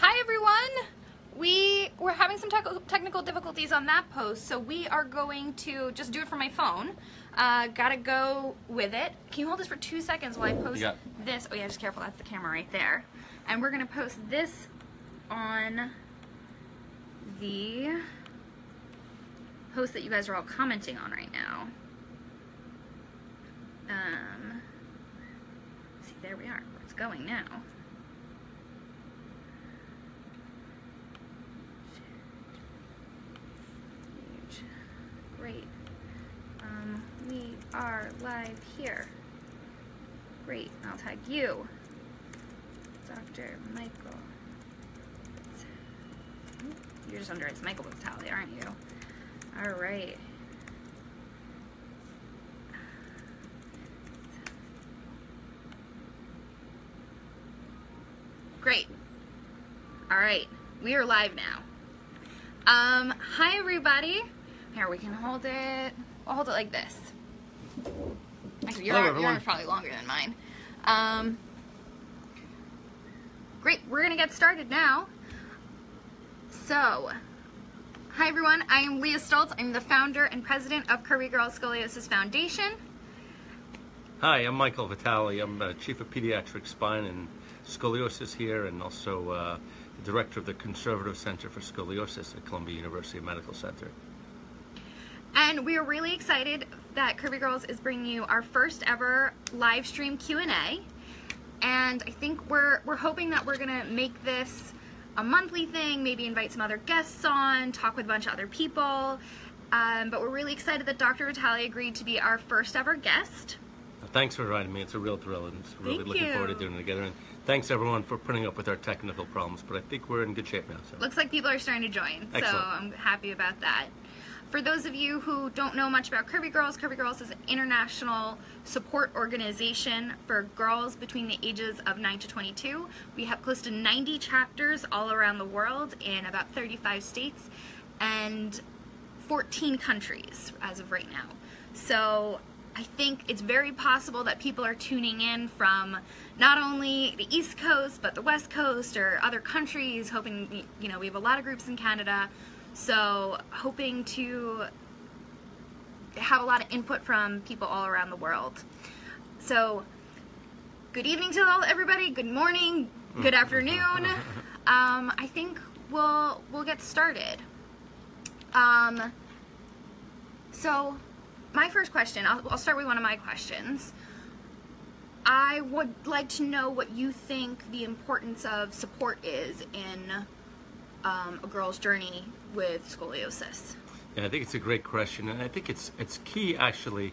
Hi everyone! We were having some tech technical difficulties on that post, so we are going to just do it from my phone. Uh, gotta go with it. Can you hold this for two seconds while I post this? Oh yeah, just careful, that's the camera right there. And we're gonna post this on the post that you guys are all commenting on right now. Um, see, there we are. It's going now. Huge. Great. Um, we are live here. Great. I'll tag you. Dr. Michael. You're just under it's Michael Vitale, aren't you? All right. Great. All right. We are live now. Um, hi everybody. Here, we can hold it. We'll hold it like this. Actually, your, arm, arm's probably longer than mine. Um, great. We're gonna get started now. So, hi everyone. I am Leah Stoltz. I'm the founder and president of Curvy Girls Scoliosis Foundation. Hi, I'm Michael Vitale. I'm uh, Chief of Pediatric Spine and Scoliosis here, and also uh, the Director of the Conservative Center for Scoliosis at Columbia University Medical Center. And we are really excited that Curvy Girls is bringing you our first ever live stream Q&A. And I think we're we're hoping that we're going to make this a monthly thing, maybe invite some other guests on, talk with a bunch of other people. Um, but we're really excited that Dr. Vitale agreed to be our first ever guest. Thanks for inviting me. It's a real thrill, and it's really Thank looking forward to doing it together. And thanks everyone for putting up with our technical problems. But I think we're in good shape now. So. Looks like people are starting to join, Excellent. so I'm happy about that. For those of you who don't know much about Curvy Girls, Curvy Girls is an international support organization for girls between the ages of 9 to 22. We have close to 90 chapters all around the world in about 35 states and 14 countries as of right now. So I think it's very possible that people are tuning in from not only the East Coast, but the West Coast or other countries, hoping, you know, we have a lot of groups in Canada. So hoping to have a lot of input from people all around the world. So good evening to all everybody. Good morning. Good afternoon. Um, I think we'll we'll get started. Um, so my first question, I'll, I'll start with one of my questions. I would like to know what you think the importance of support is in um, a girl's journey with scoliosis. Yeah, I think it's a great question, and I think it's it's key actually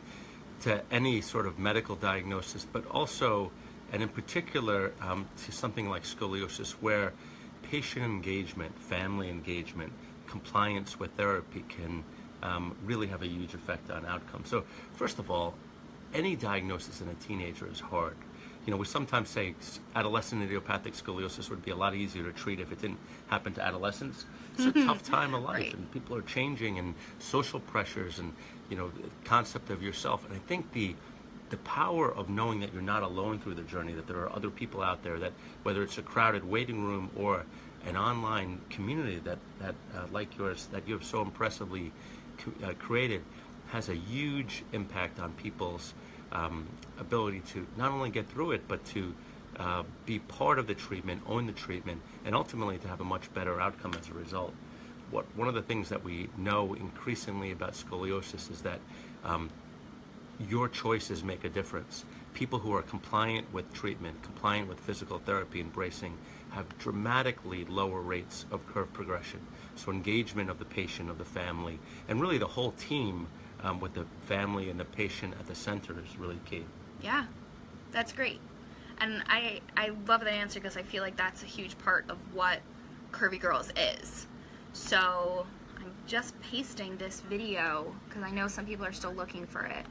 to any sort of medical diagnosis, but also, and in particular, um, to something like scoliosis, where patient engagement, family engagement, compliance with therapy can um, really have a huge effect on outcomes. So, first of all, any diagnosis in a teenager is hard. You know, we sometimes say adolescent idiopathic scoliosis would be a lot easier to treat if it didn't happen to adolescents. It's a tough time of life, Right. and people are changing, and social pressures, and you know, the concept of yourself. And I think the the power of knowing that you're not alone through the journey, that there are other people out there, that whether it's a crowded waiting room or an online community that that uh, like yours that you have so impressively co- uh, created, has a huge impact on people's um, ability to not only get through it, but to uh, be part of the treatment, own the treatment, and ultimately to have a much better outcome as a result. What, one of the things that we know increasingly about scoliosis is that um, your choices make a difference. People who are compliant with treatment, compliant with physical therapy and bracing, have dramatically lower rates of curve progression. So engagement of the patient, of the family, and really the whole team um, with the family and the patient at the center is really key. Yeah, that's great. And I, I love that answer because I feel like that's a huge part of what Curvy Girls is. So I'm just pasting this video because I know some people are still looking for it.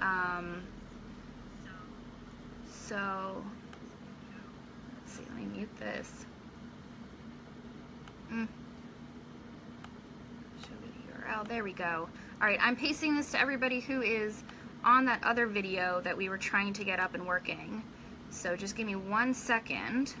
Um, so let's see, let me mute this. Mm. URL. There we go. All right, I'm pasting this to everybody who is on that other video that we were trying to get up and working. So just give me one second.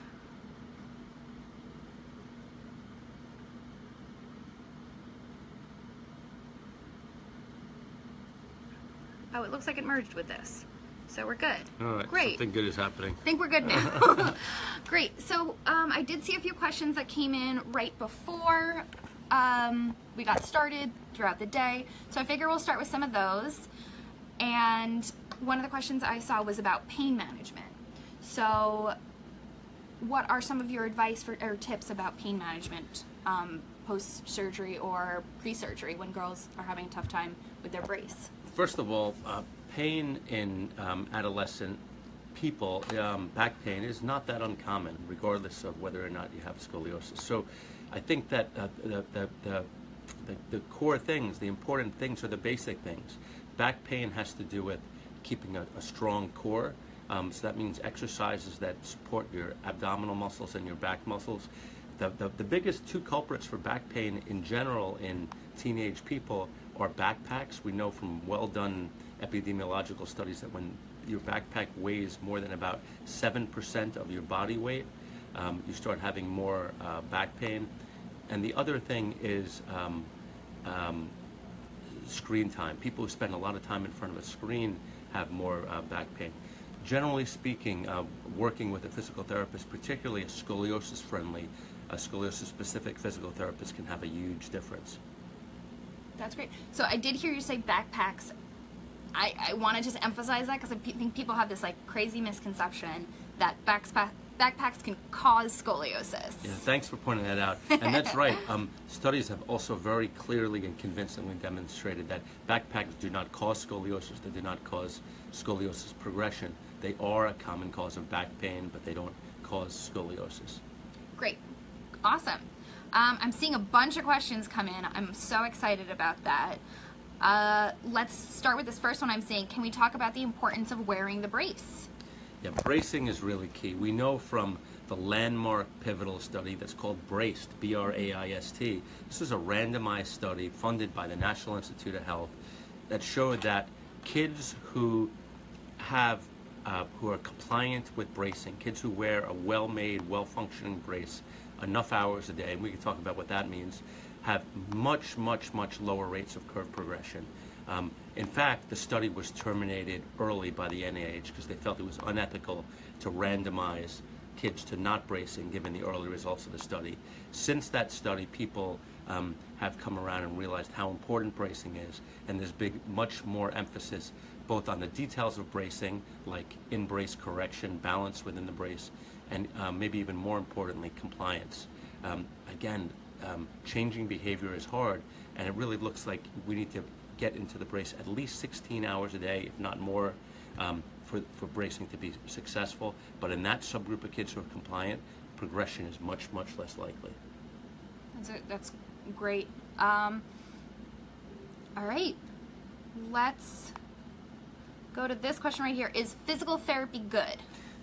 Oh, it looks like it merged with this. So we're good. All right. Great. Something good is happening. I think we're good now. Great. So um, I did see a few questions that came in right before um, we got started throughout the day. So I figure we'll start with some of those. And one of the questions I saw was about pain management. So, what are some of your advice for, or tips about pain management um, post surgery or pre surgery when girls are having a tough time with their brace? First of all, uh, pain in um, adolescent people, um, back pain, is not that uncommon, regardless of whether or not you have scoliosis. So I think that uh, the, the, the, the, core things, the important things, are the basic things. Back pain has to do with keeping a, a strong core. Um, so that means exercises that support your abdominal muscles and your back muscles. The, the, the biggest two culprits for back pain in general in teenage people are backpacks. We know from well done epidemiological studies that when your backpack weighs more than about 7% of your body weight, um, you start having more uh, back pain. And the other thing is um, um, screen time. People who spend a lot of time in front of a screen have more uh, back pain. Generally speaking, uh, working with a physical therapist, particularly a scoliosis friendly, a scoliosis specific physical therapist, can have a huge difference. That's great. So I did hear you say backpacks. I, I want to just emphasize that because I think people have this like crazy misconception that backpa- backpacks can cause scoliosis. Yeah, thanks for pointing that out. And that's right. Um, studies have also very clearly and convincingly demonstrated that backpacks do not cause scoliosis. They do not cause scoliosis progression. They are a common cause of back pain, but they don't cause scoliosis. Great. Awesome. Um, I'm seeing a bunch of questions come in. I'm so excited about that. Uh, let's start with this first one I'm seeing. Can we talk about the importance of wearing the brace? Yeah, bracing is really key. We know from the landmark pivotal study that's called BrAIST, B R A I S T. This is a randomized study funded by the National Institute of Health that showed that kids who have uh, who are compliant with bracing, kids who wear a well-made, well-functioning brace enough hours a day, and we can talk about what that means, have much, much, much lower rates of curve progression. Um, in fact, the study was terminated early by the NIH because they felt it was unethical to randomize kids to not bracing given the early results of the study. Since that study, people um, have come around and realized how important bracing is, and there's big, much more emphasis both on the details of bracing, like in-brace correction, balance within the brace, and um, maybe even more importantly, compliance. Um, again, um, changing behavior is hard, and it really looks like we need to get into the brace at least 16 hours a day, if not more, um, for, for bracing to be successful. But in that subgroup of kids who are compliant, progression is much, much less likely. That's, a, that's great. Um, all right. Let's go to this question right here. Is physical therapy good?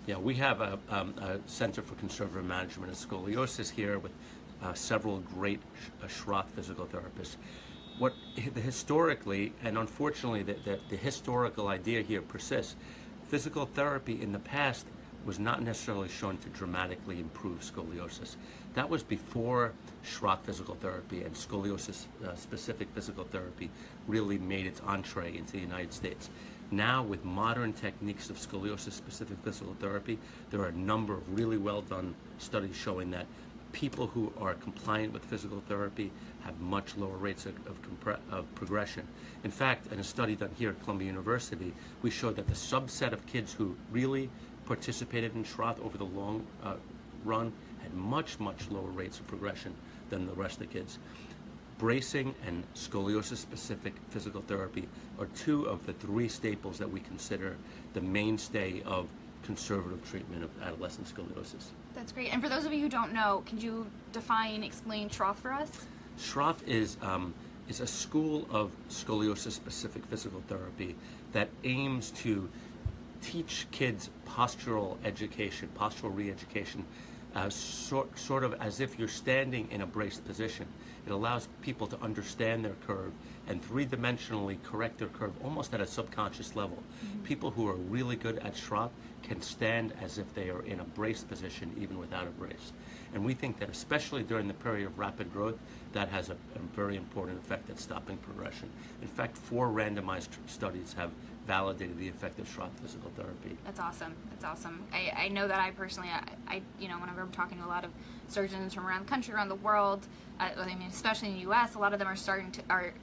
Yeah, we have a, um, a Center for Conservative Management of Scoliosis here with uh, several great uh, Schroth physical therapists. What the historically and unfortunately the, the, the historical idea here persists. Physical therapy in the past was not necessarily shown to dramatically improve scoliosis. That was before Schroth physical therapy and scoliosis uh, specific physical therapy really made its entree into the United States. Now, with modern techniques of scoliosis specific physical therapy, there are a number of really well done studies showing that people who are compliant with physical therapy have much lower rates of, of, of, progression. In fact, in a study done here at Columbia University, we showed that the subset of kids who really participated in Schroth over the long uh, run had much, much lower rates of progression than the rest of the kids. Bracing and scoliosis specific physical therapy are two of the three staples that we consider the mainstay of conservative treatment of adolescent scoliosis. That's great. And for those of you who don't know, can you define, explain Schroth for us? Schroth is um, is a school of scoliosis specific physical therapy that aims to teach kids postural education, postural re-education, uh, sort, sort of as if you're standing in a braced position. It allows people to understand their curve and three-dimensionally correct their curve almost at a subconscious level. Mm-hmm. People who are really good at Schroth can stand as if they are in a braced position even without a brace. And we think that especially during the period of rapid growth, that has a, a very important effect at stopping progression. In fact, four randomized studies have validated the effect of Schroth physical therapy. That's awesome. That's awesome. I, I know that I personally, I, I, you know, whenever I'm talking to a lot of surgeons from around the country, around the world, uh, I mean, especially in the U.S., a lot of them are starting to are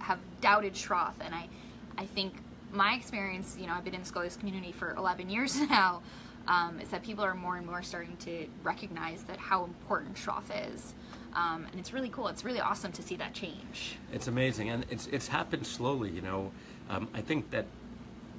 have doubted Schroth, and I, I think my experience, you know, I've been in the scoliosis community for 11 years now, um, is that people are more and more starting to recognize that how important Schroth is. Um, and it's really cool. It's really awesome to see that change. It's amazing, and it's it's happened slowly. You know, um, I think that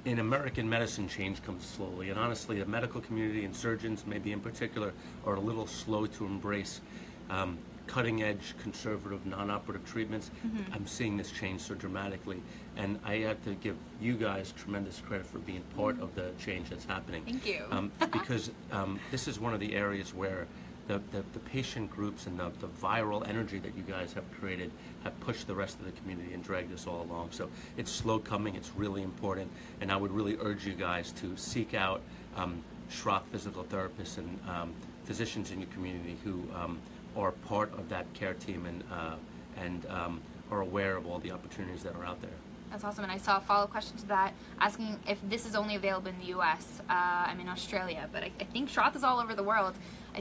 in American medicine, change comes slowly, and honestly, the medical community and surgeons, maybe in particular, are a little slow to embrace um, cutting-edge, conservative, non-operative treatments. Mm-hmm. I'm seeing this change so dramatically, and I have to give you guys tremendous credit for being part of the change that's happening. Thank you. Um, because um, this is one of the areas where the, the, the patient groups and the, the viral energy that you guys have created have pushed the rest of the community and dragged us all along. So it's slow coming, it's really important, and I would really urge you guys to seek out um, Schroth physical therapists and um, physicians in your community who um, are part of that care team and, uh, and um, are aware of all the opportunities that are out there. That's awesome. And I saw a follow-up question to that asking if this is only available in the U.S. Uh, I'm in Australia, but I, I think Schroth is all over the world.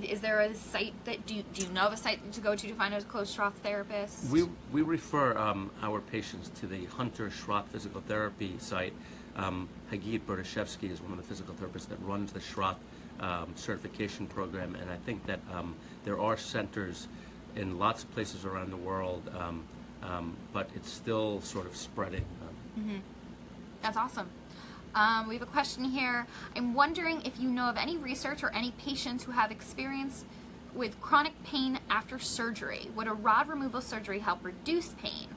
Is there a site that do you, do you know of a site to go to to find a close Schroth therapist? We, we refer um, our patients to the Hunter Schroth Physical Therapy site. Um, Hagit Berdishevsky is one of the physical therapists that runs the Schroth um, certification program, and I think that um, there are centers in lots of places around the world, um, um, but it's still sort of spreading. Um, That's awesome. Um, we have a question here. I'm wondering if you know of any research or any patients who have experience with chronic pain after surgery. Would a rod removal surgery help reduce pain?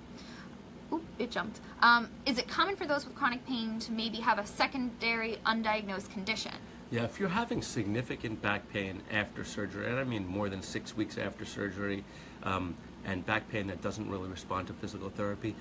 Oop, it jumped. Um, is it common for those with chronic pain to maybe have a secondary undiagnosed condition? Yeah, if you're having significant back pain after surgery, and I mean more than six weeks after surgery, um, and back pain that doesn't really respond to physical therapy,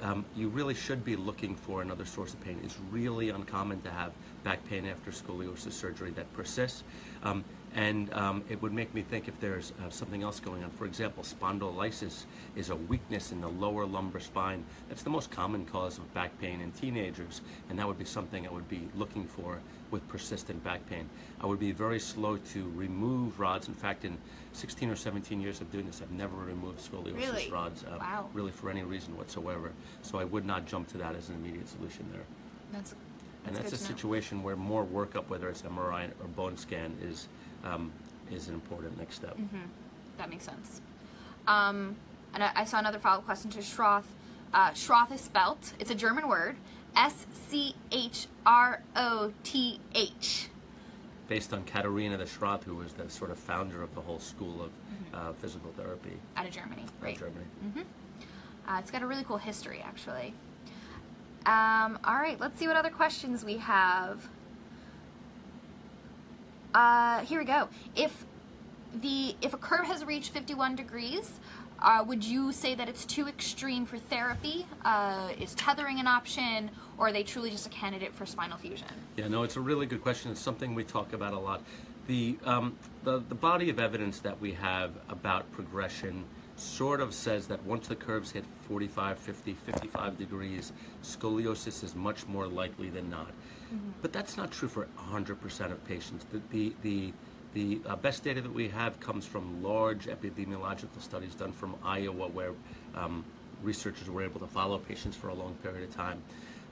um, you really should be looking for another source of pain. It's really uncommon to have back pain after scoliosis surgery that persists. Um, and um, it would make me think if there's uh, something else going on. For example, spondylolysis is a weakness in the lower lumbar spine. That's the most common cause of back pain in teenagers, and that would be something I would be looking for with persistent back pain. I would be very slow to remove rods. In fact, in 16 or 17 years of doing this, I've never removed scoliosis Really? rods, uh, Wow. really for any reason whatsoever. So I would not jump to that as an immediate solution there. That's, And that's that's a to know. situation where more workup, whether it's MRI or bone scan, is um, is an important next step. Mm-hmm. That makes sense. Um, and I, I saw another follow-up question to Schroth. Uh, Schroth is spelt. It's a German word. S C H R O T H. Based on Katharina the Schroth, who was the sort of founder of the whole school of uh, physical therapy Out of Germany, in Mm-hmm. right? Germany. Uh, it's got a really cool history, actually. Um, all right, let's see what other questions we have. Uh, here we go. If the if a curve has reached 51 degrees, uh, would you say that it's too extreme for therapy? Uh, is tethering an option, or are they truly just a candidate for spinal fusion? Yeah, no, it's a really good question. It's something we talk about a lot. The, um, the, the body of evidence that we have about progression sort of says that once the curves hit 45, 50, 55 degrees, scoliosis is much more likely than not. But that's not true for 100% of patients. The, the, the, the uh, best data that we have comes from large epidemiological studies done from Iowa, where um, researchers were able to follow patients for a long period of time.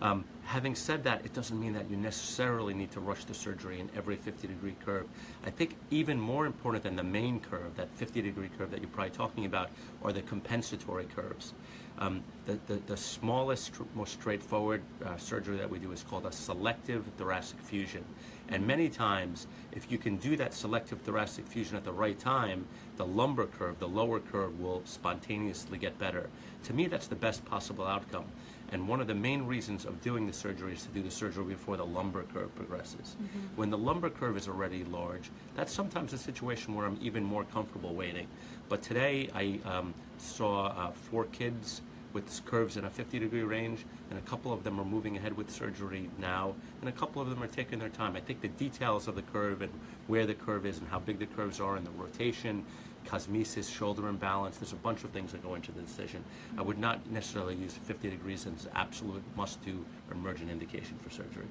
Um, having said that, it doesn't mean that you necessarily need to rush the surgery in every 50 degree curve. I think even more important than the main curve, that 50 degree curve that you're probably talking about, are the compensatory curves. Um, the, the, the smallest, most straightforward uh, surgery that we do is called a selective thoracic fusion. And many times, if you can do that selective thoracic fusion at the right time, the lumbar curve, the lower curve, will spontaneously get better. To me, that's the best possible outcome. And one of the main reasons of doing the surgery is to do the surgery before the lumbar curve progresses. When the lumbar curve is already large, that's sometimes a situation where I'm even more comfortable waiting. But today I um, saw uh, four kids with curves in a 50 degree range, and a couple of them are moving ahead with surgery now, and a couple of them are taking their time. I think the details of the curve and where the curve is and how big the curves are and the rotation cosmesis, shoulder imbalance. There's a bunch of things that go into the decision. I would not necessarily use 50 degrees as an absolute must-do emergent indication for surgery.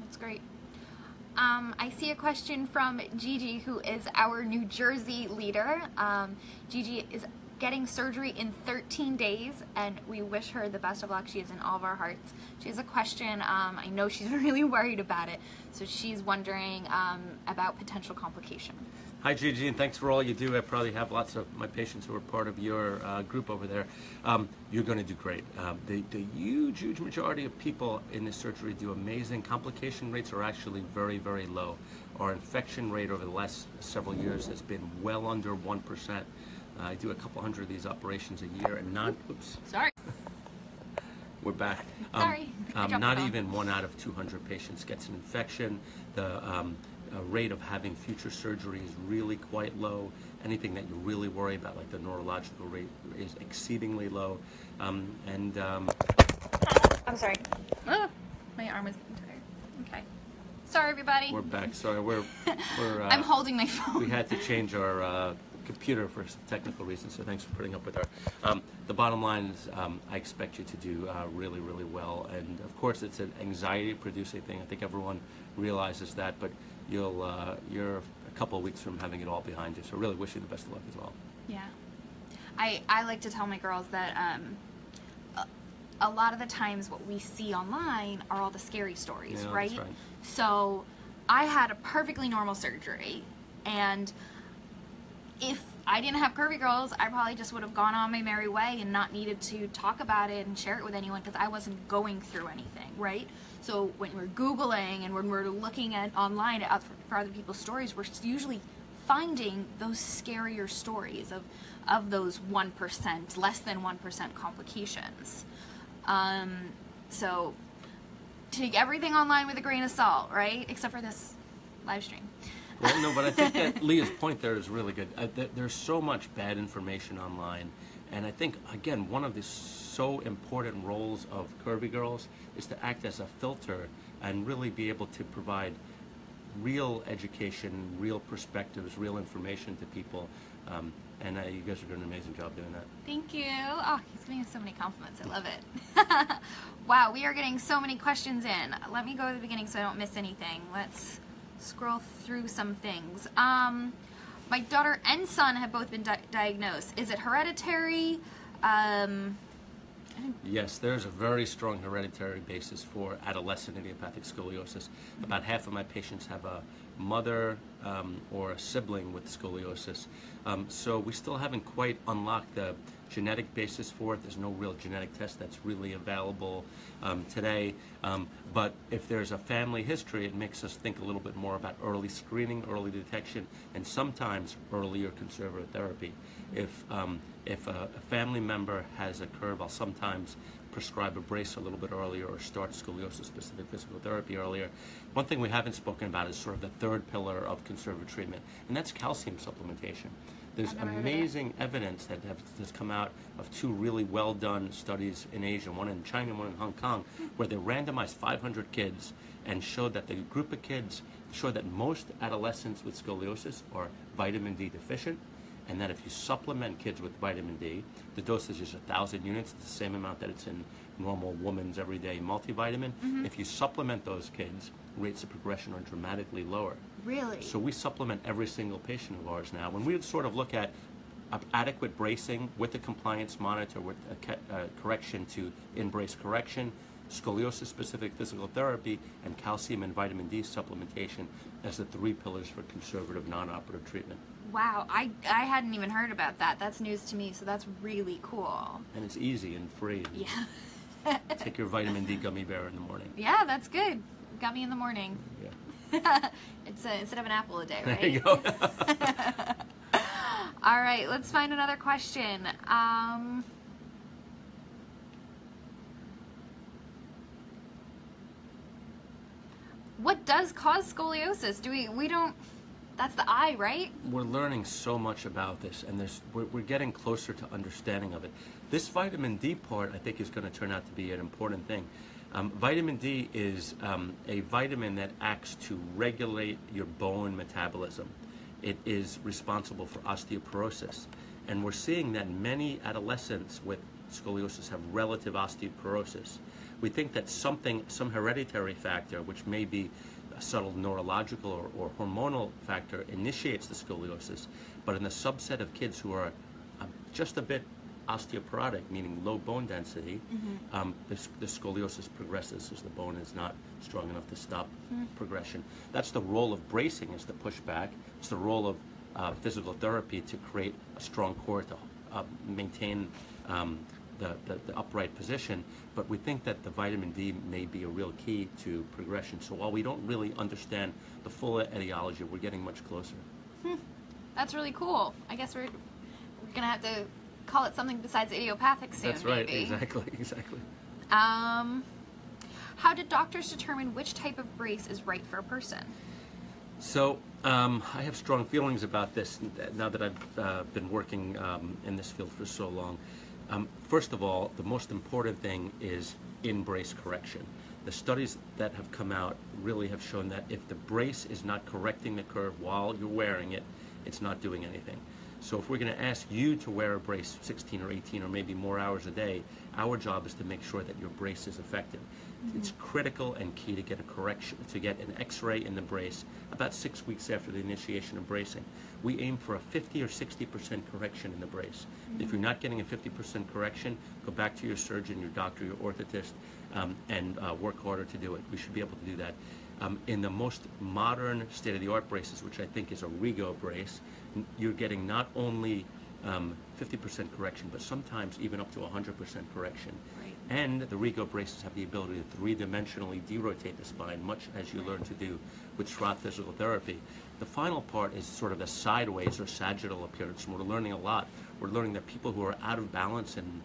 That's great. Um, I see a question from Gigi, who is our New Jersey leader. Um, Gigi is getting surgery in 13 days, and we wish her the best of luck. She is in all of our hearts. She has a question. Um, I know she's really worried about it, so she's wondering um, about potential complications. Hi, Gigi, and thanks for all you do. I probably have lots of my patients who are part of your uh, group over there. Um, you're going to do great. Um, the, the huge, huge majority of people in this surgery do amazing. Complication rates are actually very, very low. Our infection rate over the last several years has been well under 1%. I do a couple hundred of these operations a year, and not, oops, Sorry. we're back. Sorry, I Um, not even one out of 200 patients gets an infection. The um, uh, rate of having future surgery is really quite low. Anything that you really worry about, like the neurological rate, is exceedingly low. Um, and um, I'm sorry. Oh, my arm is getting tired. Okay. Sorry, everybody. we're back. Sorry, we're we're. Uh, I'm holding my phone. we had to change our uh, computer for some technical reasons, so thanks for putting up with our. Um, the bottom line is, um, I expect you to do uh, really, really well, and of course, it's an anxiety-producing thing. I think everyone realizes that, but you'll uh, you're a couple of weeks from having it all behind you. So, really, wish you the best of luck as well. Yeah. I, I like to tell my girls that um, a, a lot of the times what we see online are all the scary stories, Yeah, right? that's right. So I had a perfectly normal surgery, and if I didn't have Curvy Girls, I probably just would have gone on my merry way and not needed to talk about it and share it with anyone because I wasn't going through anything, right? So when we're Googling and when we're looking at online at, for other people's stories, we're usually finding those scarier stories of, of those 1%, less than 1% complications. Um, so take everything online with a grain of salt, right? Except for this live stream. Well, no, but I think that Leah's point there is really good. Uh, th- there's so much bad information online, and I think again one of the so important roles of Curvy Girls is to act as a filter and really be able to provide real education, real perspectives, real information to people. Um, and uh, you guys are doing an amazing job doing that. Thank you. Oh, he's giving us so many compliments. I love it. wow, we are getting so many questions in. Let me go to the beginning so I don't miss anything. Let's scroll through some things. Um, my daughter and son have both been di- diagnosed. Is it hereditary? Um, Yes, there's a very strong hereditary basis for adolescent idiopathic scoliosis. About half of my patients have a mother um, or a sibling with scoliosis. Um, so we still haven't quite unlocked the genetic basis for it. There's no real genetic test that's really available um, today. Um, but if there's a family history, it makes us think a little bit more about early screening, early detection, and sometimes earlier conservative therapy. If um, if a, a family member has a curve, I'll sometimes prescribe a brace a little bit earlier or start scoliosis specific physical therapy earlier. One thing we haven't spoken about is sort of the third pillar of conservative treatment, and that's calcium supplementation. There's I've never heard of that. amazing evidence that have, has come out of two really well done studies in Asia, one in China, and one in Hong Kong, where they randomized 500 kids and showed that the group of kids showed that most adolescents with scoliosis are vitamin D deficient, and that if you supplement kids with vitamin D, the dosage is 1,000 units, it's the same amount that it's in normal woman's everyday multivitamin. Mm-hmm. If you supplement those kids, rates of progression are dramatically lower. really? So we supplement every single patient of ours now. When we sort of look at adequate bracing with a compliance monitor, with a uh, correction to in-brace correction, scoliosis-specific physical therapy, and calcium and vitamin D supplementation as the three pillars for conservative non-operative treatment. Wow, I, I hadn't even heard about that. That's news to me, so that's really cool. And it's easy and free. Yeah. Take your vitamin D gummy bear in the morning. Yeah, that's good. Gummy in the morning. Yeah. it's a, instead of an apple a day, There right? you go. All right, let's find another question. Um, what does cause scoliosis? Do we we don't? That's the eye, right? we're learning so much about this, and there's, we're, we're getting closer to understanding of it. This vitamin D part, I think, is going to turn out to be an important thing. Um, vitamin D is um, a vitamin that acts to regulate your bone metabolism. it is responsible for osteoporosis. And we're seeing that many adolescents with scoliosis have relative osteoporosis. We think that something, some hereditary factor, which may be a subtle neurological or, or hormonal factor, initiates the scoliosis. But in the subset of kids who are uh, just a bit osteoporotic, meaning low bone density, um, the, the scoliosis progresses as the bone is not strong enough to stop progression. That's the role of bracing is to push back. It's the role of uh, physical therapy to create a strong core to uh, maintain um, the, the, the upright position. But we think that the vitamin D may be a real key to progression. So while we don't really understand the full etiology, we're getting much closer. That's really cool. I guess we're we're gonna have to call it something besides idiopathic soon. That's right, maybe. exactly, exactly. Um, how did doctors determine which type of brace is right for a person? So um, I have strong feelings about this now that I've uh, been working um, in this field for so long. Um, first of all, the most important thing is in brace correction. The studies that have come out really have shown that if the brace is not correcting the curve while you're wearing it, it's not doing anything. So if we're going to ask you to wear a brace 16 or 18 or maybe more hours a day, our job is to make sure that your brace is effective. It's critical and key to get a correction, to get an X-ray in the brace about six weeks after the initiation of bracing. We aim for a 50 or 60 percent correction in the brace. If you're not getting a 50 percent correction, go back to your surgeon, your doctor, your orthotist, um, and uh, work harder to do it. We should be able to do that. Um, in the most modern state-of-the-art braces, which I think is a Rigo brace, you're getting not only um, 50% correction, but sometimes even up to 100% correction. And the Rigo braces have the ability to three-dimensionally derotate the spine, much as you learn to do with Schroth physical therapy. The final part is sort of the sideways or sagittal appearance, and we're learning a lot. We're learning that people who are out of balance in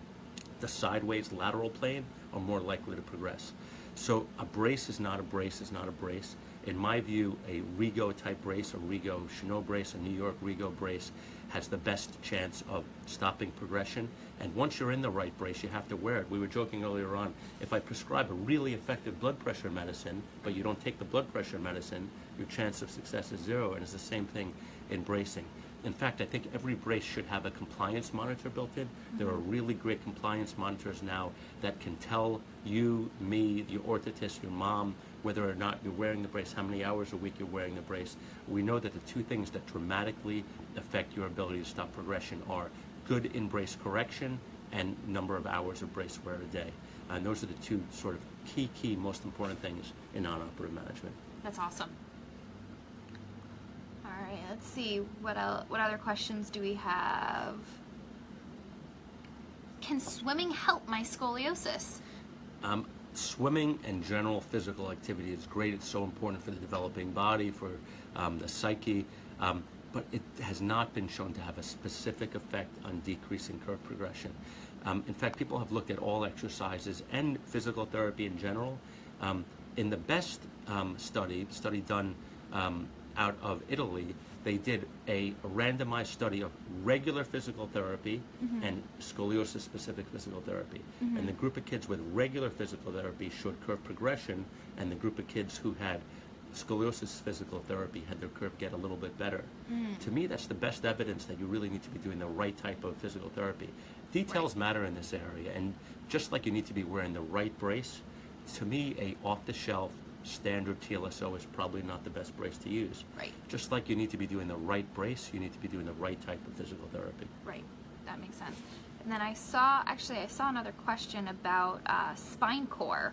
the sideways lateral plane are more likely to progress. So a brace is not a brace is not a brace. In my view, a Rigo type brace, a Rigo Cheneau brace, a New York Rigo brace has the best chance of stopping progression. And once you're in the right brace, you have to wear it. We were joking earlier on, if I prescribe a really effective blood pressure medicine, but you don't take the blood pressure medicine, your chance of success is zero. And it's the same thing in bracing. In fact, I think every brace should have a compliance monitor built in. There are mm-hmm. really great compliance monitors now that can tell you, me, your orthotist, your mom, whether or not you're wearing the brace, how many hours a week you're wearing the brace. We know that the two things that dramatically affect your ability to stop progression are good in brace correction and number of hours of brace wear a day. And those are the two sort of key, key, most important things in non-operative management. That's awesome. Let's see what el- what other questions do we have? Can swimming help my scoliosis? Um, swimming and general physical activity is great. It's so important for the developing body, for um, the psyche, um, but it has not been shown to have a specific effect on decreasing curve progression. Um, in fact, people have looked at all exercises and physical therapy in general. Um, in the best um, study, study done um, out of Italy, they did a, randomized study of regular physical therapy mm-hmm. and scoliosis specific physical therapy. Mm-hmm. And the group of kids with regular physical therapy showed curve progression, and the group of kids who had scoliosis physical therapy had their curve get a little bit better. Mm. To me, that's the best evidence that you really need to be doing the right type of physical therapy. Details matter in this area, and just like you need to be wearing the right brace, to me, a off-the-shelf standard TLSO is probably not the best brace to use. Right. Just like you need to be doing the right brace, you need to be doing the right type of physical therapy. Right, that makes sense. And then I saw, actually, I saw another question about uh, SpineCor.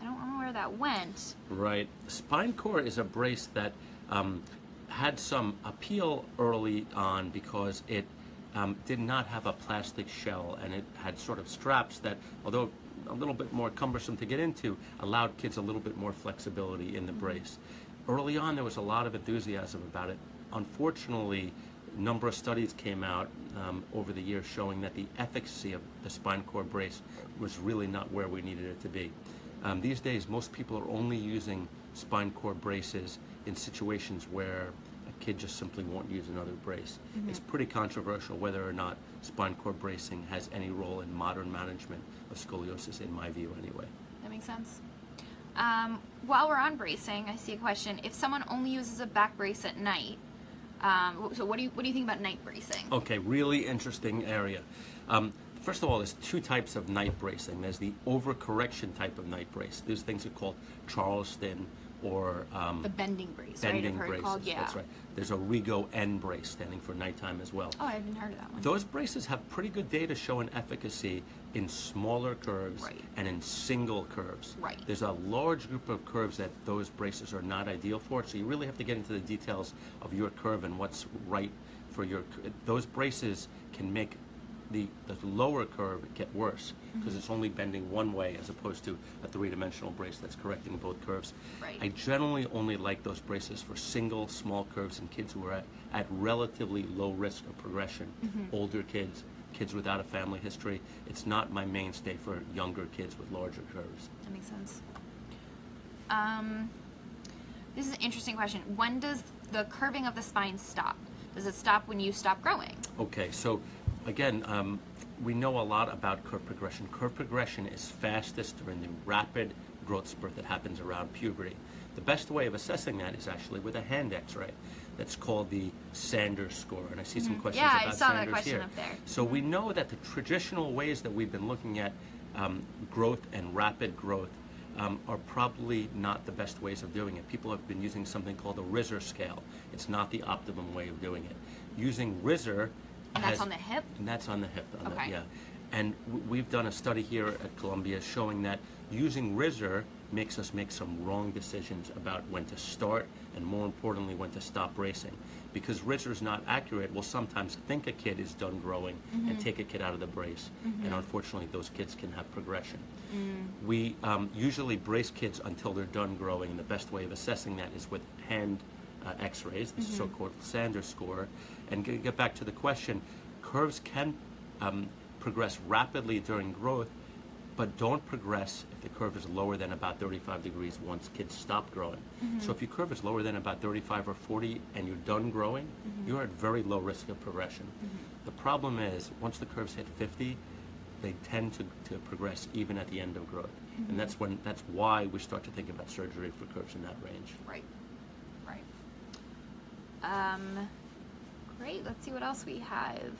I don't remember where that went. Right. SpineCor is a brace that um, had some appeal early on because it um, did not have a plastic shell and it had sort of straps that, although a little bit more cumbersome to get into, allowed kids a little bit more flexibility in the brace. Early on, there was a lot of enthusiasm about it. Unfortunately, a number of studies came out um, over the years showing that the efficacy of the SpineCor brace was really not where we needed it to be. Um, these days, most people are only using spine core braces in situations where kid just simply won't use another brace. It's pretty controversial whether or not SpineCor bracing has any role in modern management of scoliosis, in my view, anyway. That makes sense. Um, while we're on bracing, I see a question. If someone only uses a back brace at night, Um, so what do you what do you think about night bracing? Okay, really interesting area. Um, first of all, there's two types of night bracing. There's the overcorrection type of night brace. These things are called Charleston or um, The bending brace, bending right? Braces. called, yeah. That's right. There's a Rigo N brace standing for nighttime as well. Oh, I hadn't heard of that one. Those braces have pretty good data showing efficacy in smaller curves Right. and in single curves. Right. There's a large group of curves that those braces are not ideal for, so you really have to get into the details of your curve and what's right for your. Those braces can make the, the lower curve get worse because Mm-hmm. it's only bending one way as opposed to a three-dimensional brace that's correcting both curves. Right. I generally only like those braces for single small curves in kids who are at, at relatively low risk of progression. Mm-hmm. Older kids, kids without a family history. It's not my mainstay for younger kids with larger curves. That makes sense. Um, this is an interesting question. When does the curving of the spine stop? Does it stop when you stop growing? Okay, so again, um, we know a lot about curve progression. Curve progression is fastest during the rapid growth spurt that happens around puberty. The best way of assessing that is actually with a hand X-ray. That's called the Sanders score, and I see some questions Mm-hmm. Yeah, I about saw that Sanders question here. up there. So we know that the traditional ways that we've been looking at um, growth and rapid growth um, are probably not the best ways of doing it. People have been using something called the Risser scale. It's not the optimum way of doing it. Using Risser And that's has- on the hip? and that's on the hip. On Okay. the, yeah. And we've done a study here at Columbia showing that using Risser makes us make some wrong decisions about when to start and more importantly when to stop racing. Because Risser is not accurate, we'll sometimes think a kid is done growing Mm-hmm. and take a kid out of the brace. And unfortunately those kids can have progression. Mm. We um, usually brace kids until they're done growing and the best way of assessing that is with hand uh, x-rays, the so-called Sanders score. And get, get back to the question, curves can um, progress rapidly during growth, but don't progress if the curve is lower than about 35 degrees once kids stop growing. So if your curve is lower than about 35 or 40 and you're done growing, you're at very low risk of progression. The problem is, once the curves hit 50, they tend to, to progress even at the end of growth. And that's when that's why we start to think about surgery for curves in that range. Right. Right. Um, great. Let's see what else we have.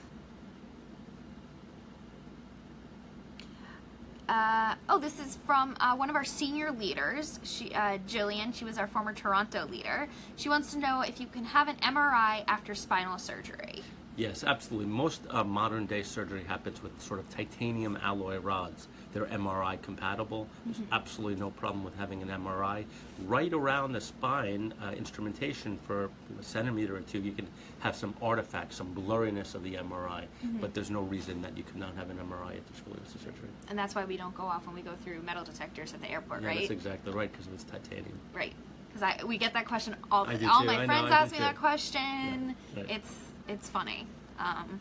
Uh, oh, this is from uh, one of our senior leaders, she, uh, Jillian. She was our former Toronto leader. She wants to know if you can have an MRI after spinal surgery. Yes, absolutely. Most uh, modern day surgery happens with sort of titanium alloy rods. They're MRI compatible. There's absolutely no problem with having an MRI. Right around the spine, uh, instrumentation for a centimeter or two, you can have some artifacts, some blurriness of the MRI, but there's no reason that you could not have an MRI at after scoliosis surgery. And that's why we don't go off when we go through metal detectors at the airport, Yeah, right? that's exactly right because it's titanium. Right. Because I we get that question all I do all too. my I know, friends I ask me too. that question. Yeah, right. It's it's funny. Um,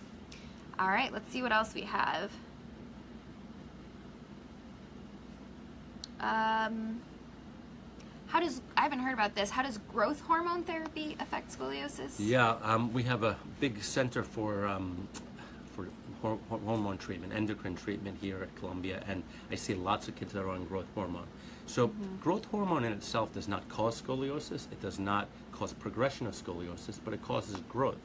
all right, let's see what else we have. Um, how does I haven't heard about this? How does growth hormone therapy affect scoliosis? Yeah, um, we have a big center for um, for hor- hor- hormone treatment, endocrine treatment here at Columbia, and I see lots of kids that are on growth hormone. So, growth hormone in itself does not cause scoliosis. It does not cause progression of scoliosis, but it causes growth,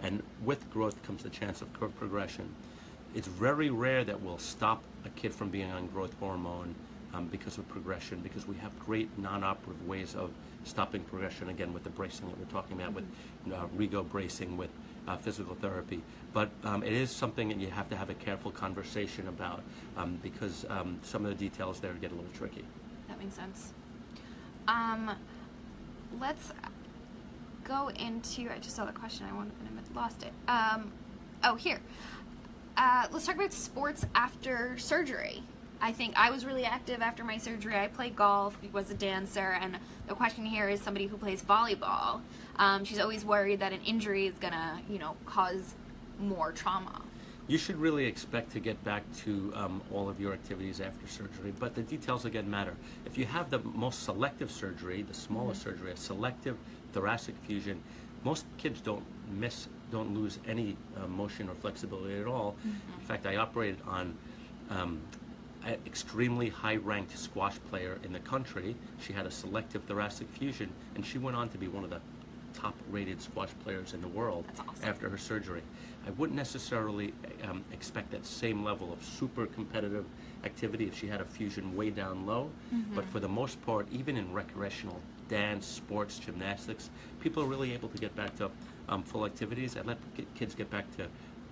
and with growth comes the chance of progression. It's very rare that we'll stop a kid from being on growth hormone um, because of progression, because we have great non-operative ways of stopping progression. Again, with the bracing that we're talking about, with uh, Rigo bracing, with uh, physical therapy. But um, it is something that you have to have a careful conversation about um, because um, some of the details there get a little tricky. That makes sense. Um, let's go into. I just saw the question. I wanted, and I lost it. Um, oh, here. Uh, let's talk about sports after surgery. I think I was really active after my surgery. I played golf, was a dancer, and the question here is somebody who plays volleyball. Um, she's always worried that an injury is gonna, you know, cause more trauma. You should really expect to get back to um, all of your activities after surgery, but the details again matter. If you have the most selective surgery, the smallest surgery, a selective thoracic fusion, most kids don't miss, don't lose any uh, motion or flexibility at all. In fact, I operated on um, an extremely high-ranked squash player in the country. She had a selective thoracic fusion, and she went on to be one of the top-rated squash players in the world awesome. after her surgery. I wouldn't necessarily um, expect that same level of super competitive activity if she had a fusion way down low, Mm-hmm. but for the most part, even in recreational dance, sports, gymnastics, people are really able to get back to um, full activities. I let kids get back to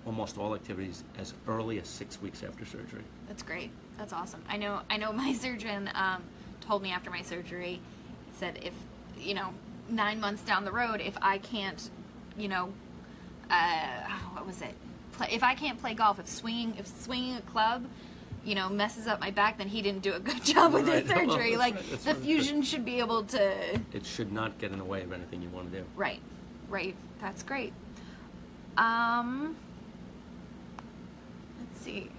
almost all activities as early as six weeks after surgery. That's great. That's awesome. I know. I know. My surgeon um, told me after my surgery, said if you know nine months down the road, if I can't, you know, uh, what was it? If I can't play golf, if swinging, if swinging a club, you know, messes up my back, then he didn't do a good job with his Right. Well, surgery. that's like right. That's the right. fusion should be able to. It should not get in the way of anything you want to do. Right. Right. That's great. Um. Let's see.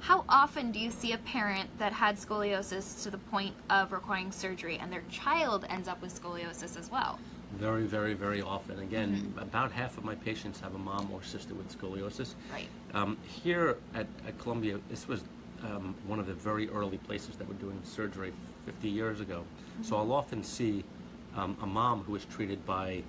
How often do you see a parent that had scoliosis to the point of requiring surgery and their child ends up with scoliosis as well? Very, very, very often. Again, Mm-hmm. about half of my patients have a mom or sister with scoliosis. Right. Um, here at, at Columbia, this was um, one of the very early places that were doing surgery 50 years ago. So I'll often see um, a mom who was treated by,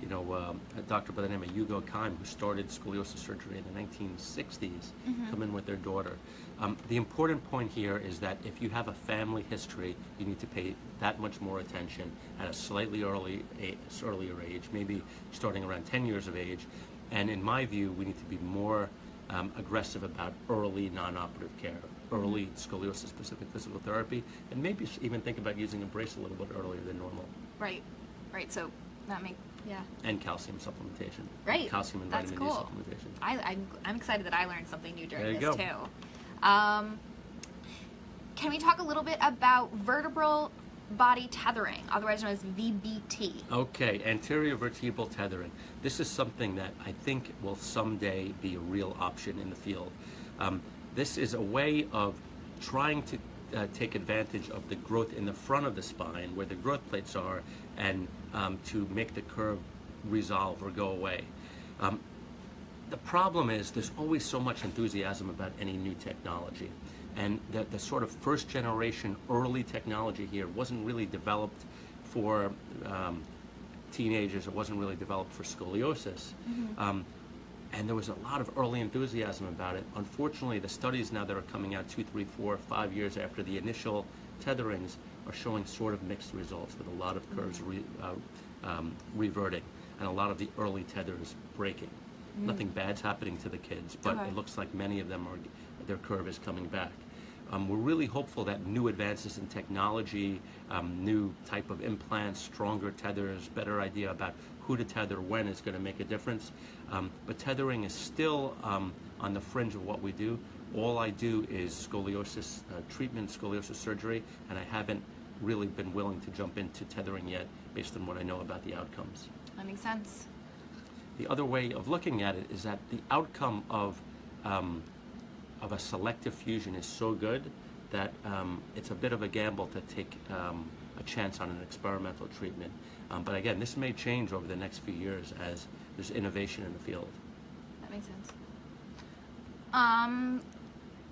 you know, um, a doctor by the name of Hugo Keim, who started scoliosis surgery in the 1960s, come in with their daughter. Um, the important point here is that if you have a family history, you need to pay that much more attention at a slightly early, a, earlier age, maybe starting around 10 years of age. And in my view, we need to be more um, aggressive about early non-operative care, early scoliosis-specific physical therapy, and maybe even think about using a brace a little bit earlier than normal, Right. Right. So that make yeah. and calcium supplementation. Right. Calcium and That's vitamin cool. D supplementation. I, I'm, I'm excited that I learned something new during There you this go. too. Um, can we talk a little bit about vertebral body tethering, otherwise known as VBT? Okay, anterior vertebral tethering. This is something that I think will someday be a real option in the field. Um, this is a way of trying to uh, take advantage of the growth in the front of the spine, where the growth plates are, and um, to make the curve resolve or go away. Um, the problem is there's always so much enthusiasm about any new technology. And the, the sort of first generation early technology here wasn't really developed for um, teenagers, it wasn't really developed for scoliosis. Um, and there was a lot of early enthusiasm about it. Unfortunately, the studies now that are coming out two, three, four, five years after the initial tetherings are showing sort of mixed results with a lot of curves re, uh, um, reverting and a lot of the early tethers breaking. Nothing bad's happening to the kids, but Okay. it looks like many of them are their curve is coming back. Um, we're really hopeful that new advances in technology, um, new type of implants, stronger tethers, better idea about who to tether when is going to make a difference. Um, but tethering is still um, on the fringe of what we do. All I do is scoliosis uh, treatment, scoliosis surgery, and I haven't really been willing to jump into tethering yet based on what I know about the outcomes. That makes sense. The other way of looking at it is that the outcome of um, of a selective fusion is so good that um, it's a bit of a gamble to take um, a chance on an experimental treatment. Um, but again, this may change over the next few years as there's innovation in the field. That makes sense. Um,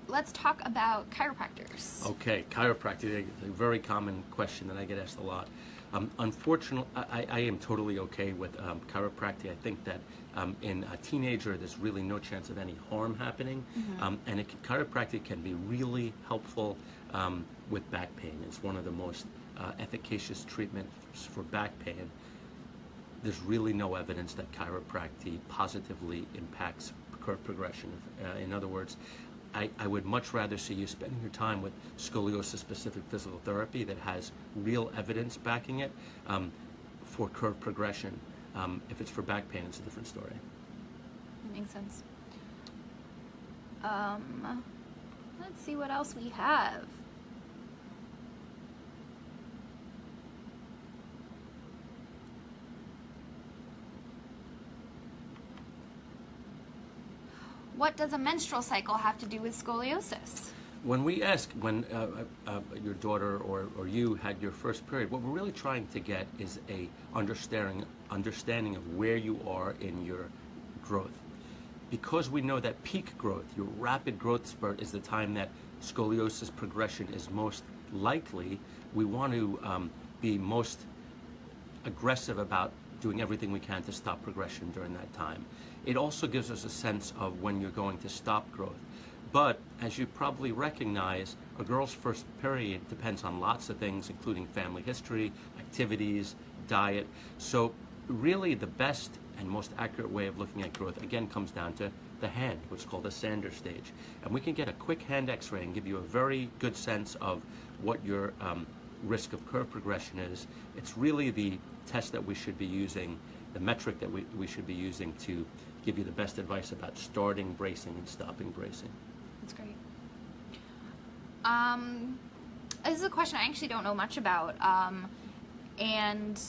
let's talk about chiropractors. Okay, chiropractic, a very common question that I get asked a lot. Um, unfortunately, I, I am totally okay with um, chiropractic. I think that um, in a teenager, there's really no chance of any harm happening, um, and it, chiropractic can be really helpful um, with back pain. It's one of the most uh, efficacious treatments for back pain. There's really no evidence that chiropractic positively impacts curve progression. Uh, in other words, I, I would much rather see you spending your time with scoliosis-specific physical therapy that has real evidence backing it um, for curve progression. Um, if it's for back pain, it's a different story. That makes sense. Um, let's see what else we have. What does a menstrual cycle have to do with scoliosis? When we ask when uh, uh, uh, your daughter or, or you had your first period, what we're really trying to get is a understanding understanding of where you are in your growth. Because we know that peak growth, your rapid growth spurt, is the time that scoliosis progression is most likely. We want to um, be most aggressive about doing everything we can to stop progression during that time. It also gives us a sense of when you're going to stop growth. But as you probably recognize, a girl's first period depends on lots of things, including family history, activities, diet. So, really, the best and most accurate way of looking at growth again comes down to the hand, what's called the Sanders stage. And we can get a quick hand x ray and give you a very good sense of what your um, risk of curve progression is. It's really the test that we should be using, the metric that we, we should be using to give you the best advice about starting bracing and stopping bracing. That's great. Um, this is a question I actually don't know much about. Um, and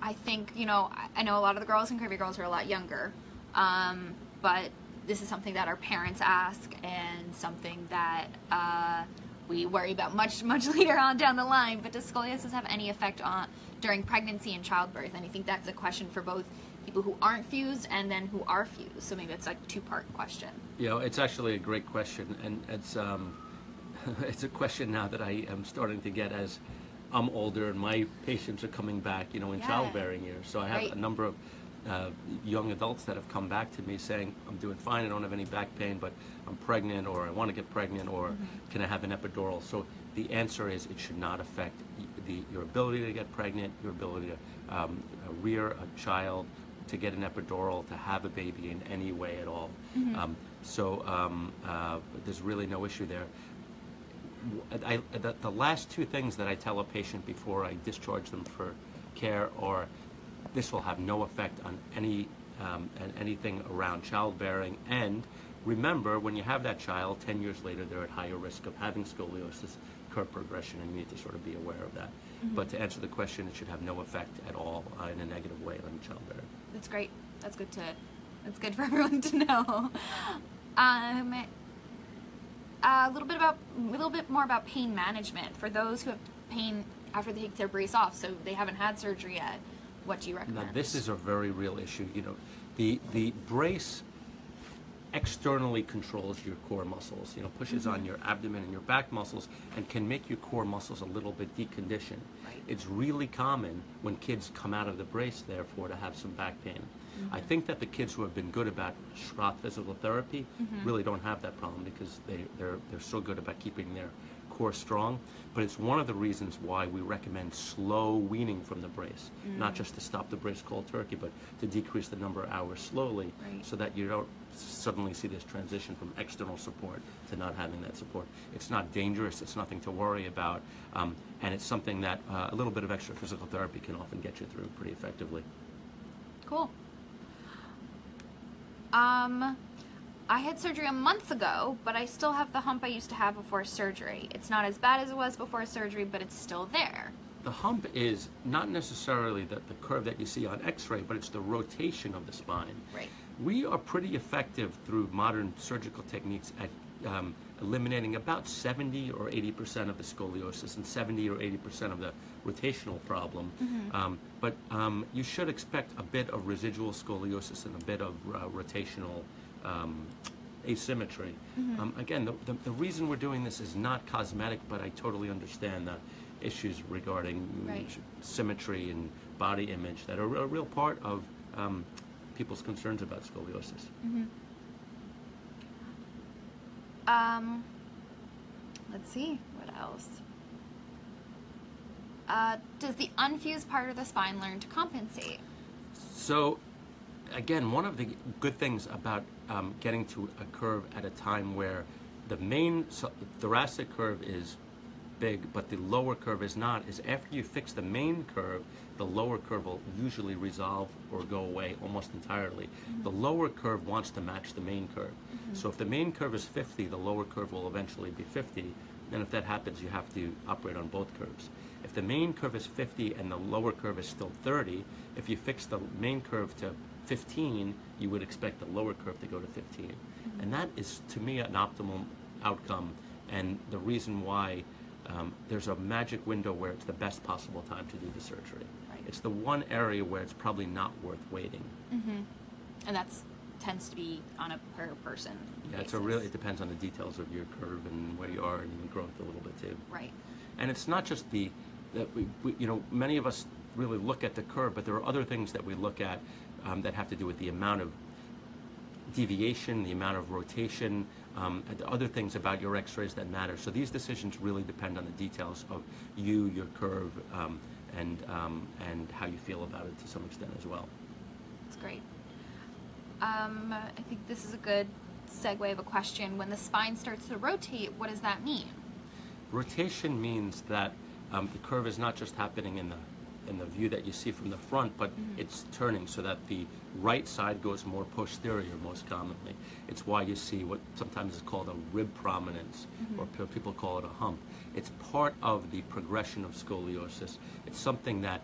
I think, you know, I, know a lot of the girls in Curvy Girls are a lot younger. Um, but this is something that our parents ask and something that uh, we worry about much, much later on down the line. But does scoliosis have any effect on during pregnancy and childbirth? And I think that's a question for both people who aren't fused and then who are fused. So maybe it's like a two-part question. You know, it's actually a great question, and it's um, it's a question now that I am starting to get as I'm older and my patients are coming back, you know, in Yeah. childbearing years. So I have Right. a number of uh, young adults that have come back to me saying, I'm doing fine, I don't have any back pain, but I'm pregnant or I want to get pregnant or can I have an epidural? So the answer is it should not affect the, your ability to get pregnant, your ability to um, rear a child, to get an epidural, to have a baby in any way at all. Um, so um, uh, there's really no issue there. I, the, the last two things that I tell a patient before I discharge them for care are this will have no effect on any um, and anything around childbearing. And remember, when you have that child, 10 years later, they're at higher risk of having scoliosis, curve progression, and you need to sort of be aware of that. But to answer the question, it should have no effect at all uh, in a negative way on childbearing. That's great. That's good to. That's good for everyone to know. Um, a little bit about a little bit more about pain management for those who have pain after they take their brace off, so they haven't had surgery yet. What do you Now, recommend? this is a very real issue. You know, the the brace externally controls your core muscles. You know, pushes on mm-hmm. your abdomen and your back muscles, and can make your core muscles a little bit deconditioned. Right. It's really common when kids come out of the brace, therefore, to have some back pain. Mm-hmm. I think that the kids who have been good about Schroth physical therapy mm-hmm. really don't have that problem because they, they're, they're so good about keeping their core strong. But it's one of the reasons why we recommend slow weaning from the brace, not mm. just to stop the brace cold turkey, but to decrease the number of hours slowly Right. so that you don't suddenly see this transition from external support to not having that support. It's not dangerous, it's nothing to worry about, um, and it's something that uh, a little bit of extra physical therapy can often get you through pretty effectively. Cool. Um, I had surgery a month ago, but I still have the hump I used to have before surgery. It's not as bad as it was before surgery, but it's still there. The hump is not necessarily the, the curve that you see on x-ray, but it's the rotation of the spine. Right. We are pretty effective through modern surgical techniques at um, eliminating about 70 or 80 percent of the scoliosis and 70 or 80 percent of the rotational problem. Um, but um, you should expect a bit of residual scoliosis and a bit of uh, rotational um, asymmetry. Um, again, the, the, the reason we're doing this is not cosmetic, but I totally understand the issues regarding Right. symmetry and body image that are a real part of um, people's concerns about scoliosis. Um, let's see what else. Uh, does the unfused part of the spine learn to compensate? So, again, one of the good things about um, getting to a curve at a time where the main thoracic curve is big, but the lower curve is not, is after you fix the main curve, the lower curve will usually resolve or go away almost entirely. The mm-hmm. lower curve wants to match the main curve. So mm-hmm. if the main curve is 50, the lower curve will eventually be 50. And if that happens, you have to operate on both curves. If the main curve is 50 and the lower curve is still 30, if you fix the main curve to 15, you would expect the lower curve to go to 15. Mm-hmm. And that is, to me, an optimal outcome and the reason why um, there's a magic window where it's the best possible time to do the surgery. Right. It's the one area where it's probably not worth waiting. And that's tends to be on a per person. Yeah, it's a really, it depends on the details of your curve and where you are and the growth a little bit too. right. And it's not just the, that we, we, you know, many of us really look at the curve, but there are other things that we look at um, that have to do with the amount of deviation, the amount of rotation, um, and other things about your x-rays that matter. So these decisions really depend on the details of you, your curve, um, and, um, and how you feel about it to some extent as well. That's great. Um, I think this is a good segue of a question. When the spine starts to rotate, what does that mean? Rotation means that um, the curve is not just happening in the in the view that you see from the front, but mm-hmm. it's turning so that the right side goes more posterior most commonly. It's why you see what sometimes is called a rib prominence, mm-hmm. or people call it a hump. It's part of the progression of scoliosis. It's something that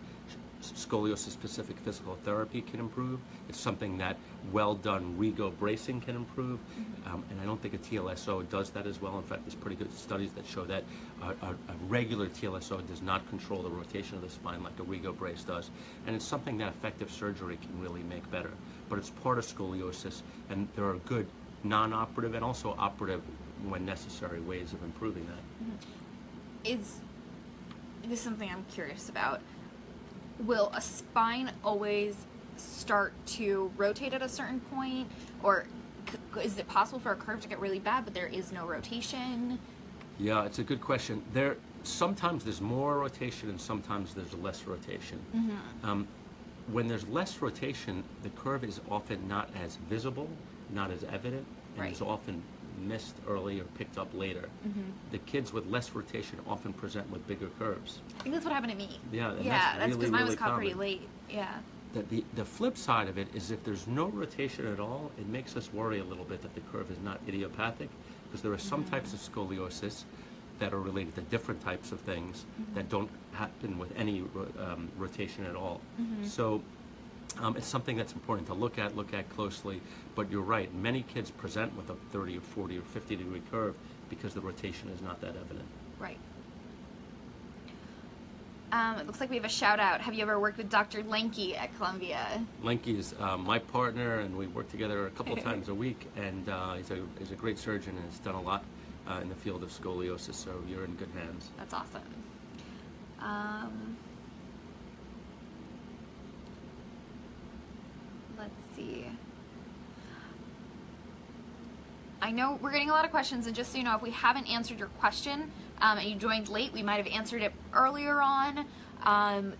scoliosis specific physical therapy can improve. It's something that well done Rigo bracing can improve. Um, and I don't think a TLSO does that as well. In fact, there's pretty good studies that show that a, a, a regular TLSO does not control the rotation of the spine like a Rigo brace does. And it's something that effective surgery can really make better. But it's part of scoliosis, and there are good non operative and also operative, when necessary, ways of improving that. Is this is something I'm curious about? Will a spine always start to rotate at a certain point, or is it possible for a curve to get really bad, but there is no rotation? Yeah, it's a good question. There sometimes there's more rotation and sometimes there's less rotation. Um, when there's less rotation, the curve is often not as visible, not as evident, and Right. is often missed early or picked up later. Mm-hmm. The kids with less rotation often present with bigger curves. I think that's what happened to me. Yeah, yeah, that's because really, mine really was caught pretty late. Yeah. The, the, the flip side of it is if there's no rotation at all, it makes us worry a little bit that the curve is not idiopathic because there are some mm-hmm. types of scoliosis that are related to different types of things that mm-hmm. don't happen with any um, rotation at all. So um, it's something that's important to look at, look at closely. But you're right, many kids present with a 30 or 40 or 50 degree curve because the rotation is not that evident. Right. Um, it looks like we have a shout out. Have you ever worked with Dr. Lenke at Columbia? Lenke is uh, my partner, and we work together a couple times a week. And uh, he's a he's a great surgeon and has done a lot uh, in the field of scoliosis. So you're in good hands. That's awesome. Um, let's see. I know we're getting a lot of questions, and just so you know, if we haven't answered your question um, and you joined late, we might have answered it earlier on. Um,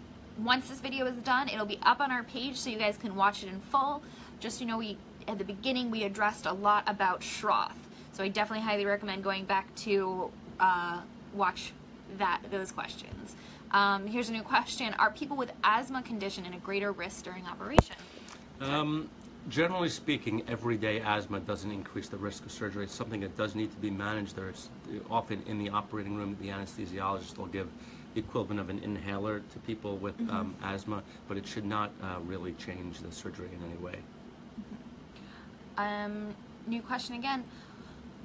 once this video is done, it'll be up on our page so you guys can watch it in full. Just so you know, we at the beginning we addressed a lot about Schroth, so I definitely highly recommend going back to uh, watch that those questions. Um, here's a new question: Are people with asthma condition in a greater risk during operation? Um, generally speaking, everyday asthma doesn't increase the risk of surgery. It's something that does need to be managed. There's often in the operating room, the anesthesiologist will give the equivalent of an inhaler to people with um, asthma, but it should not uh, really change the surgery in any way. Um, new question again.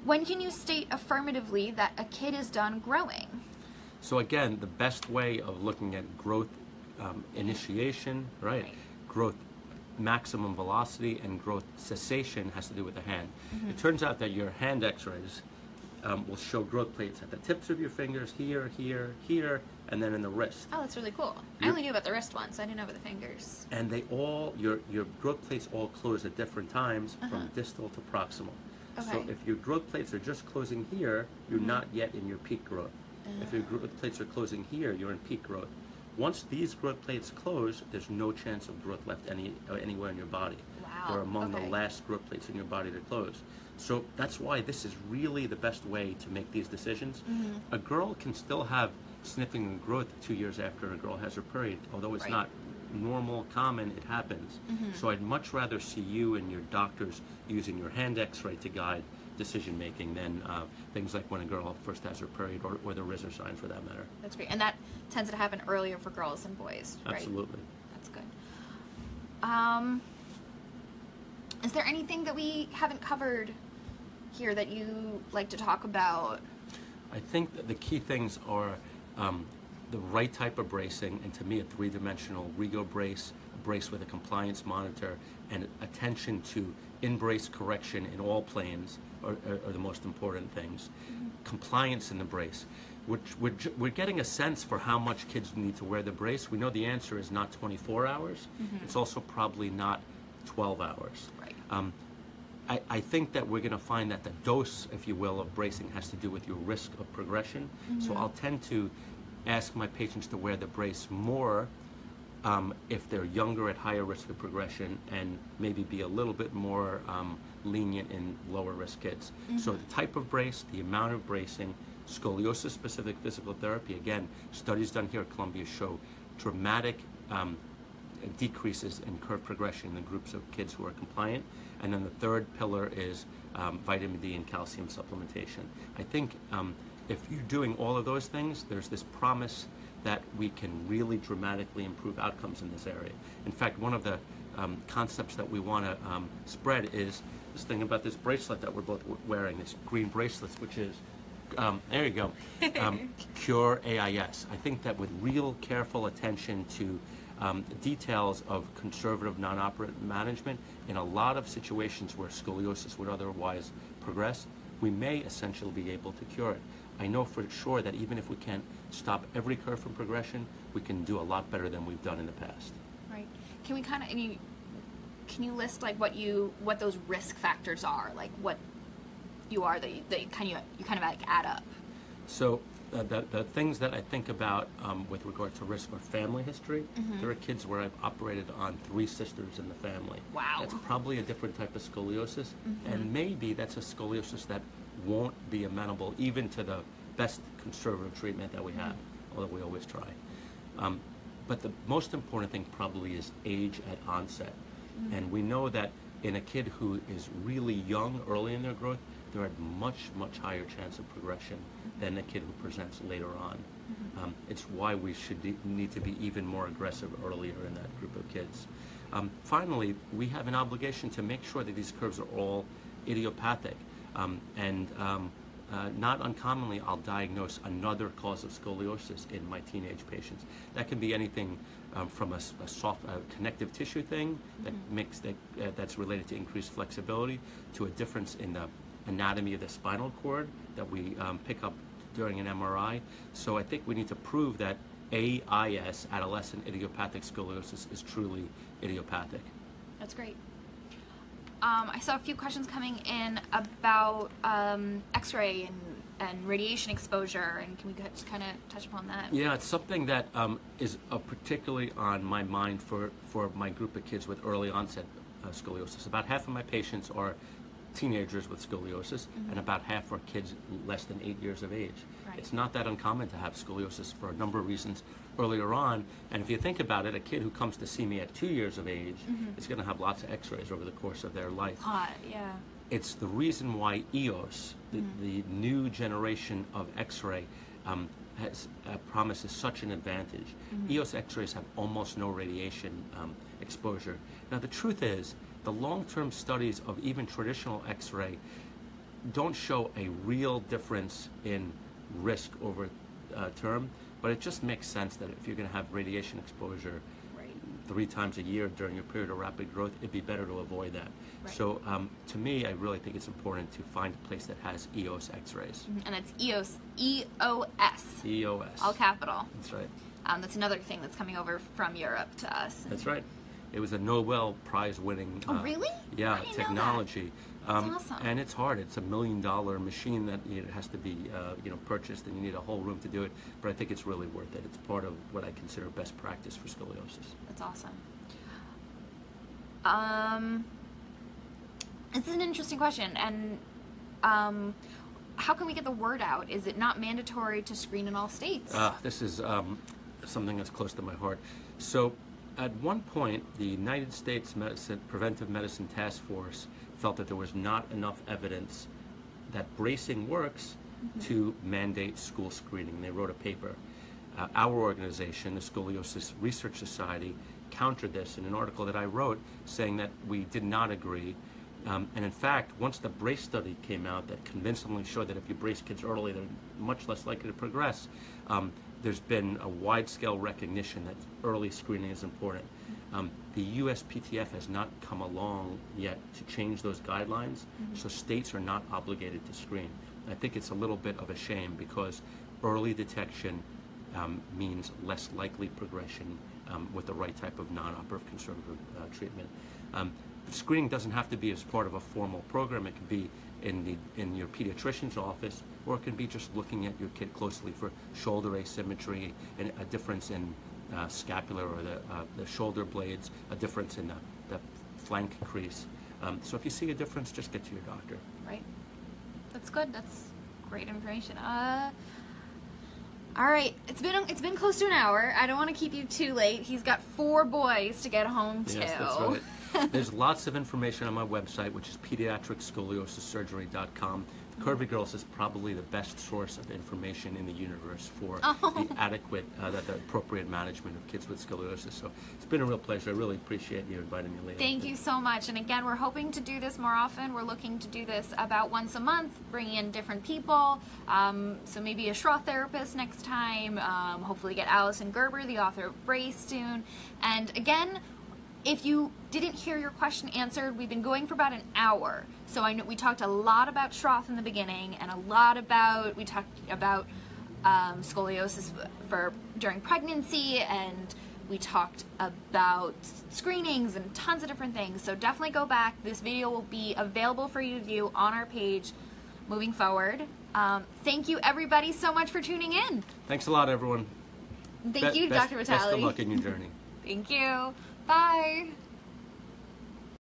When can you state affirmatively that a kid is done growing? So again, the best way of looking at growth um, initiation, right? Right. Growth maximum velocity and growth cessation has to do with the hand. It turns out that your hand X-rays um, will show growth plates at the tips of your fingers, here, here, here, and then in the wrist. Oh, that's really cool. I only knew about the wrist one, so I didn't know about the fingers. And they all, your your growth plates all close at different times from distal to proximal. So Uh-huh. Okay. Mm-hmm. if your growth plates are just closing here, you're not yet in your peak growth. If your growth plates are closing here, you're in peak growth. Once these growth plates close, there's no chance of growth left any uh, anywhere in your body. Wow, They're among okay. the last growth plates in your body to close. So that's why this is really the best way to make these decisions. Mm-hmm. A girl can still have sniffing and growth two years after a girl has her period, although it's Right. not normal, common, it happens. Mm-hmm. So I'd much rather see you and your doctors using your hand x-ray to guide decision making than uh, things like when a girl first has her period or, or the Risser sign for that matter. That's great. And that tends to happen earlier for girls and boys, right? Absolutely. That's good. Um, is there anything that we haven't covered here that you like to talk about? I think that the key things are um, the right type of bracing, and to me, a three-dimensional Rigo brace, a brace with a compliance monitor, and attention to in-brace correction in all planes are, are, are the most important things. Compliance in the brace. we're, we're, we're getting a sense for how much kids need to wear the brace. We know the answer is not 24 hours. It's also probably not 12 hours. Right. Um, I, I think that we're going to find that the dose, if you will, of bracing has to do with your risk of progression. So I'll tend to ask my patients to wear the brace more um, if they're younger at higher risk of progression and maybe be a little bit more um, lenient in lower risk kids. So the type of brace, the amount of bracing, scoliosis specific physical therapy, again, studies done here at Columbia show dramatic um, decreases in curve progression in the groups of kids who are compliant. And then the third pillar is um, vitamin D and calcium supplementation. I think um, if you're doing all of those things, there's this promise that we can really dramatically improve outcomes in this area. In fact, one of the um, concepts that we want to um, spread is this thing about this bracelet that we're both wearing, this green bracelet, which is um, there you go. Um, Cure AIS. I think that with real careful attention to um, details of conservative non-operative management, in a lot of situations where scoliosis would otherwise progress, we may essentially be able to cure it. I know for sure that even if we can't stop every curve from progression, we can do a lot better than we've done in the past. Right. Can we kind of, you, can you list like what you, what those risk factors are? Like what you are that you, that you kind of, you kind of like add up? So uh, the, the things that I think about um, with regard to risk are family history. Mm-hmm. There are kids where I've operated on three sisters in the family. Wow. Mm-hmm. That's probably a different type of scoliosis, and maybe that's a scoliosis that won't be amenable even to the best conservative treatment that we have, Mm-hmm. although we always try. Um, but the most important thing probably is age at onset. Mm-hmm. And we know that in a kid who is really young, early in their growth, they're at much, much higher chance of progression than a kid who presents later on. Um, it's why we should de- need to be even more aggressive earlier in that group of kids. Um, finally, we have an obligation to make sure that these curves are all idiopathic. Um, and um, uh, not uncommonly, I'll diagnose another cause of scoliosis in my teenage patients. That can be anything um, from a soft uh, connective tissue thing that makes that uh, that's related to increased flexibility, to a difference in the anatomy of the spinal cord that we um, pick up during an MRI. So I think we need to prove that AIS, adolescent idiopathic scoliosis, is truly idiopathic. That's great. Um, I saw a few questions coming in about um, X-ray and, and radiation exposure, and can we just kind of touch upon that? Yeah, it's something that um, is uh, particularly on my mind for, for my group of kids with early onset uh, scoliosis. About half of my patients are teenagers with scoliosis, and about half are kids less than eight years of age. Right. It's not that uncommon to have scoliosis for a number of reasons earlier on. And if you think about it, a kid who comes to see me at two years of age is going to have lots of x-rays over the course of their life Hot, yeah. It's the reason why EOS, the, the new generation of X-ray, um, has uh, promises such an advantage. EOS X-rays have almost no radiation um, exposure. Now the truth is, the long-term studies of even traditional X-ray don't show a real difference in risk over uh, term, but it just makes sense that if you're going to have radiation exposure. Three times a year during your period of rapid growth, it'd be better to avoid that. Right. So um, to me, I really think it's important to find a place that has EOS X-rays. And it's EOS, E-O-S, EOS. all capital. That's right. Um, that's another thing that's coming over from Europe to us. That's right. It was a Nobel Prize-winning. Oh, uh, really? Yeah, I didn't know that. technology. Um, awesome. And it's hard. It's a million-dollar machine that you know, has to be, uh, you know, purchased, and you need a whole room to do it. But I think it's really worth it. It's part of what I consider best practice for scoliosis. That's awesome. Um, this is an interesting question, and um, how can we get the word out? Is it not mandatory to screen in all states? Uh, this is um, something that's close to my heart. So, at one point, the United States Medicine, Preventive Medicine Task Force felt that there was not enough evidence that bracing works to mandate school screening. They wrote a paper. Uh, our organization, the Scoliosis Research Society, countered this in an article that I wrote saying that we did not agree. Um, and in fact, once the brace study came out that convincingly showed that if you brace kids early, they're much less likely to progress, um, there's been a wide scale recognition that early screening is important. Um, the USPTF has not come along yet to change those guidelines, so states are not obligated to screen. I think it's a little bit of a shame because early detection um, means less likely progression um, with the right type of non-operative conservative uh, treatment. Um, screening doesn't have to be as part of a formal program. It can be in the in your pediatrician's office, or it can be just looking at your kid closely for shoulder asymmetry and a difference in uh, scapular or the, uh, the shoulder blades, a difference in the, the flank crease. Um, so if you see a difference, just get to your doctor. Right. That's good. That's great information. Uh, all right, it's been it's been close to an hour. I don't want to keep you too late. He's got four boys to get home to. Yes, that's right. There's lots of information on my website, which is pediatricscoliosis Curvy Girls is probably the best source of information in the universe for Oh. the adequate, uh, the, appropriate management of kids with scoliosis. So it's been a real pleasure. I really appreciate you inviting me, Leah. Thank you so much. And again, we're hoping to do this more often. We're looking to do this about once a month, bringing in different people. Um, so maybe a Schroth therapist next time. Um, hopefully, get Alyson Gerber, the author of Brace, soon. And again, if you didn't hear your question answered, we've been going for about an hour. So I know we talked a lot about Schroth in the beginning, and a lot about we talked about um, scoliosis for during pregnancy, and we talked about screenings and tons of different things. So definitely go back. This video will be available for you to view on our page moving forward. Um, thank you everybody so much for tuning in. Thanks a lot, everyone. Thank Be- you, best, Dr. Best of luck in your journey. Thank you. Bye.